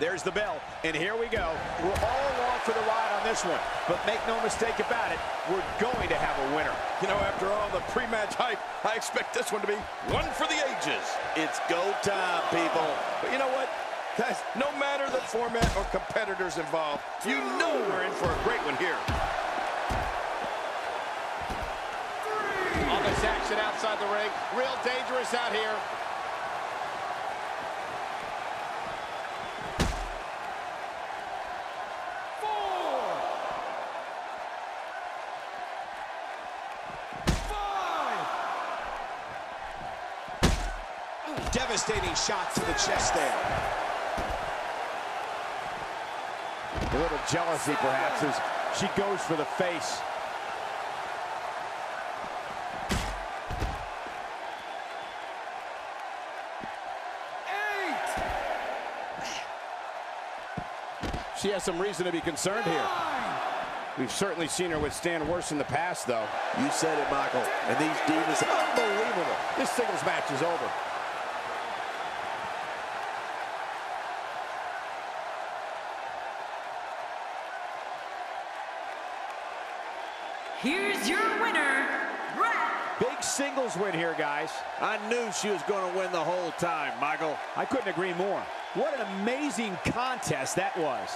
There's the bell, and here we go. We're all along for the ride on this one, but make no mistake about it, we're going to have a winner. You know, after all the pre-match hype, I expect this one to be one for the ages. It's go time, people. But you know what? Guys, no matter the format or competitors involved, you know we're in for a great one here. All this action outside the ring. Real dangerous out here. Devastating shot to the chest there. A little jealousy, perhaps, as she goes for the face. She has some reason to be concerned here. We've certainly seen her withstand worse in the past, though. You said it, Michael. And these divas, Unbelievable. This singles match is over. Here's your winner, Beth. Big singles win here, guys. I knew she was going to win the whole time, Michael. I couldn't agree more. What an amazing contest that was.